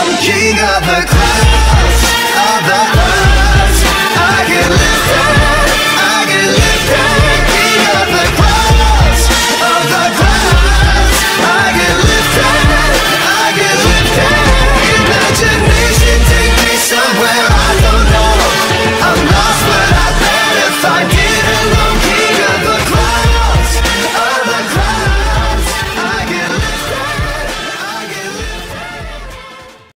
I'm king of the class